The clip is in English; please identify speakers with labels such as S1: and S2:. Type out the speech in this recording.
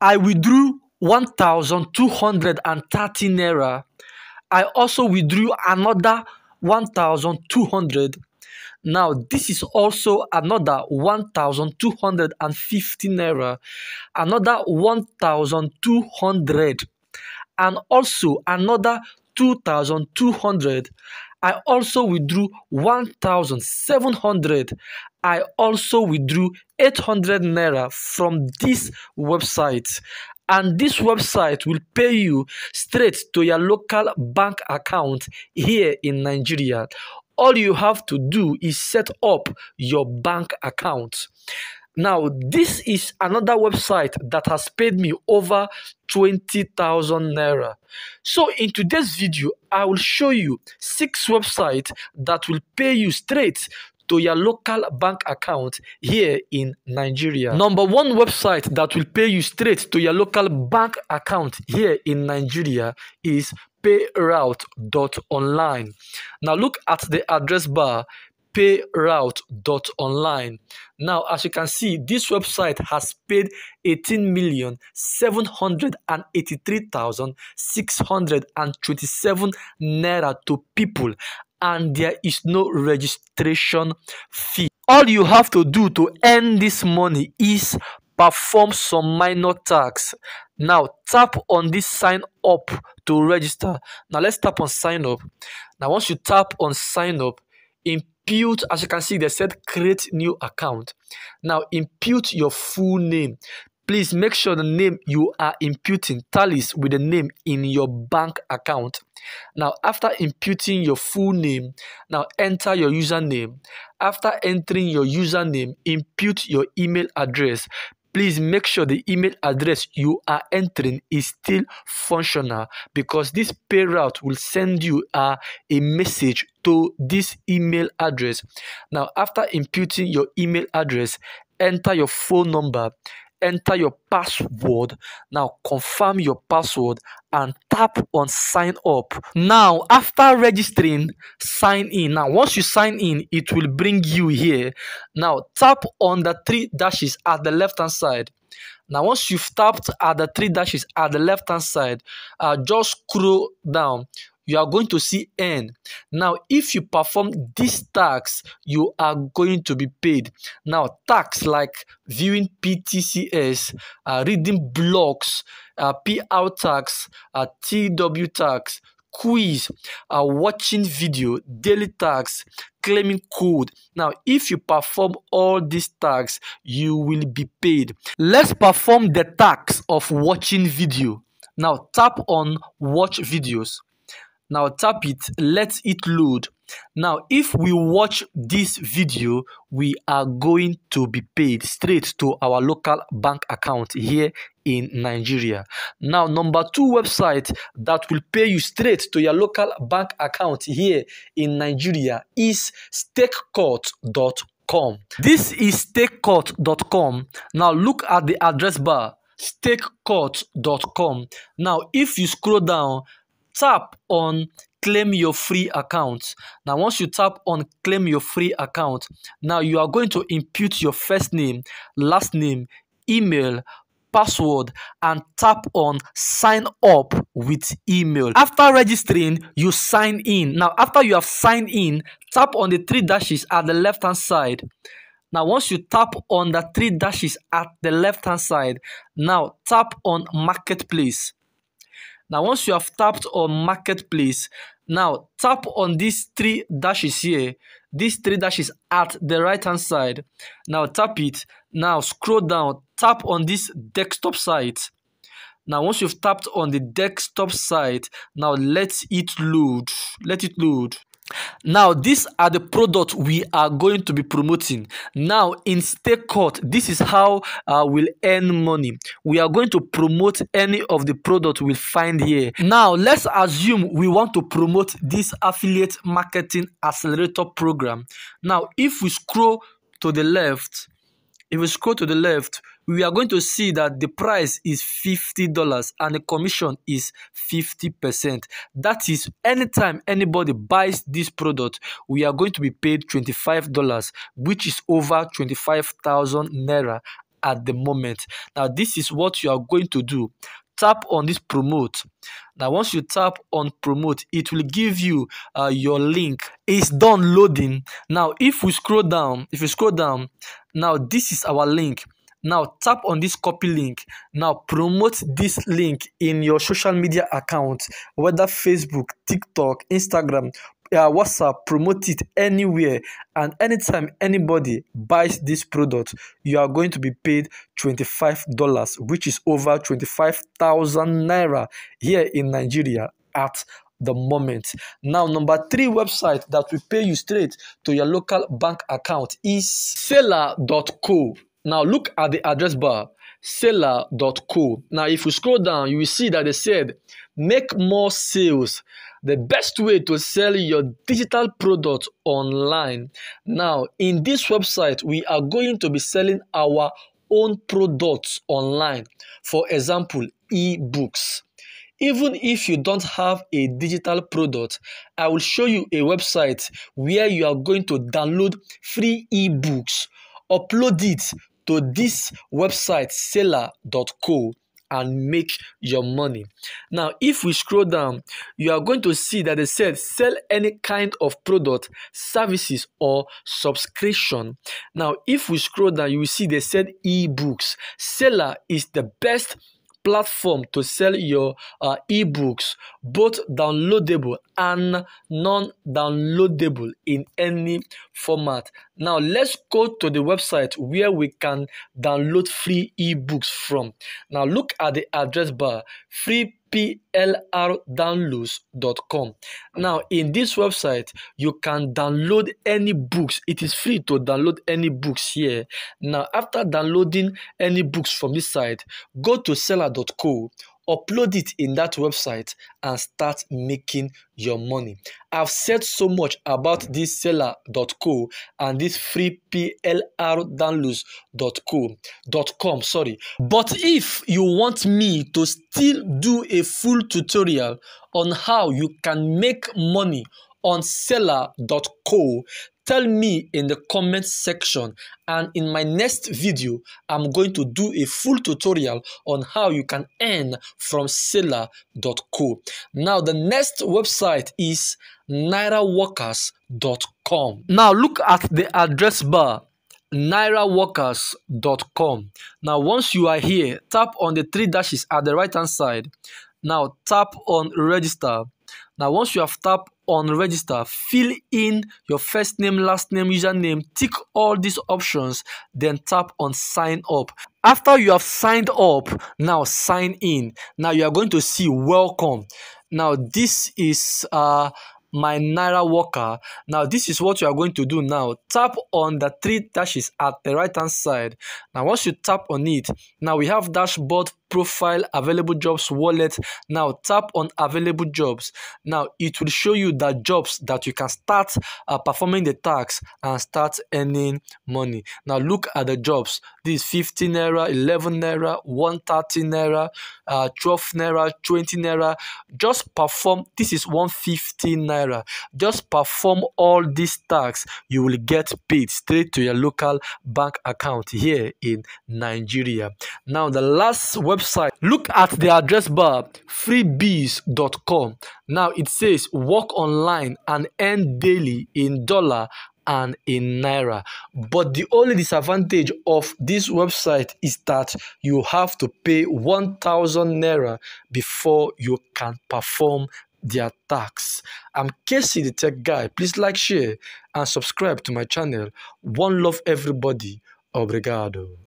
S1: I withdrew 1230 naira. I also withdrew another 1200 now this is also another 1250 naira another 1200 and also another 2200 I also withdrew 1700 I also withdrew 800 naira from this website and this website will pay you straight to your local bank account here in Nigeria. All you have to do is set up your bank account. Now, this is another website that has paid me over 20,000 naira. So, in today's video, I will show you six websites that will pay you straight to your local bank account here in Nigeria. Number one website that will pay you straight to your local bank account here in Nigeria is payroute.online. Now look at the address bar payroute.online. Now, as you can see, this website has paid 18,783,627 naira to people and there is no registration fee. All you have to do to earn this money is perform some minor tasks. Now tap on this sign up to register. Now let's tap on sign up. Now once you tap on sign up, impute as you can see they said create new account. Now impute your full name. Please make sure the name you are imputing tallies with the name in your bank account. Now, after imputing your full name, now enter your username. After entering your username, impute your email address. Please make sure the email address you are entering is still functional because this pay route will send you uh, a message to this email address. Now, after imputing your email address, enter your phone number enter your password. Now confirm your password and tap on sign up. Now after registering sign in. Now once you sign in it will bring you here. Now tap on the three dashes at the left hand side. Now once you've tapped at the three dashes at the left hand side uh, just scroll down you are going to see N. Now, if you perform this tax, you are going to be paid. Now, tax like viewing PTCS, uh, reading blogs, uh, PR tax, uh, TW tax, quiz, uh, watching video, daily tax, claiming code. Now, if you perform all these tags, you will be paid. Let's perform the tax of watching video. Now, tap on watch videws. Now tap it, let it load. Now, if we watch this video, we are going to be paid straight to our local bank account here in Nigeria. Now, number two website that will pay you straight to your local bank account here in Nigeria is stakecourt.com. This is stakecourt.com. Now, look at the address bar stakecourt.com. Now, if you scroll down, tap on claim your free account. Now once you tap on claim your free account now you are going to input your first name last name email password and tap on sign up with email. After registering you sign in. Now after you have signed in tap on the three dashes at the left hand side. Now once you tap on the three dashes at the left hand side now tap on marketplace now, once you have tapped on marketplace, now tap on these three dashes here. These three dashes at the right hand side. Now tap it. Now scroll down. Tap on this desktop site. Now, once you've tapped on the desktop site, now let it load. Let it load. Now, these are the products we are going to be promoting. Now, in StakeCourt, this is how uh, we'll earn money. We are going to promote any of the products we'll find here. Now, let's assume we want to promote this affiliate marketing accelerator program. Now, if we scroll to the left, if we scroll to the left, we are going to see that the price is $50 and the commission is 50%. That is, anytime anybody buys this product, we are going to be paid $25, which is over 25,000 Naira at the moment. Now, this is what you are going to do. Tap on this promote. Now, once you tap on promote, it will give you uh, your link. It's done loading. Now, if we scroll down, if you scroll down, now this is our link. Now tap on this copy link. Now promote this link in your social media account, whether Facebook, TikTok, Instagram, uh, WhatsApp, promote it anywhere. And anytime anybody buys this product, you are going to be paid $25, which is over 25,000 naira here in Nigeria at the moment. Now, number three website that will pay you straight to your local bank account is selar.co. Now look at the address bar, selar.co. Now if you scroll down, you will see that they said, make more sales. The best way to sell your digital product online. Now in this website, we are going to be selling our own products online. For example, ebooks. Even if you don't have a digital product, I will show you a website where you are going to download free ebooks, upload it to this website selar.co and make your money. Now, if we scroll down, you are going to see that they said sell any kind of product, services, or subscription. Now, if we scroll down, you will see they said ebooks. Selar is the best platform to sell your uh, ebooks, both downloadable and non-downloadable in any format. Now let's go to the website where we can download free ebooks from. Now look at the address bar, free plrdownloads.com. Now, in this website, you can download any books. It is free to download any books here. Now, after downloading any books from this site, go to selar.co upload it in that website and start making your money. I've said so much about this seller.co and this free plrdownloads.co.com, sorry. But if you want me to still do a full tutorial on how you can make money on seller.co, tell me in the comment section and in my next video i'm going to do a full tutorial on how you can earn from selar.co now the next website is nairaworkers.com now look at the address bar nairaworkers.com now once you are here tap on the three dashes at the right hand side. Now tap on register. Now once you have tapped on register fill in your first name last name username tick all these options then tap on sign up after you have signed up now sign in now you are going to see welcome now this is uh my Naira Worker. Now, this is what you are going to do now. Tap on the three dashes at the right hand side. Now, once you tap on it, now we have dashboard profile available jobs wallet. Now tap on available jobs. Now it will show you the jobs that you can start uh, performing the tax and start earning money. Now look at the jobs. This 15 naira 11 naira 130 naira uh, 12 naira 20 naira. Just perform this is 150 naira. Just perform all these tasks you will get paid straight to your local bank account here in nigeria. Now the last web website, look at the address bar freebees.com. Now it says work online and earn daily in dollar and in naira. But the only disadvantage of this website is that you have to pay 1000 naira before you can perform their tax. I'm KC the Tech Guy. Please like, share, and subscribe to my channel. One love everybody. Obrigado.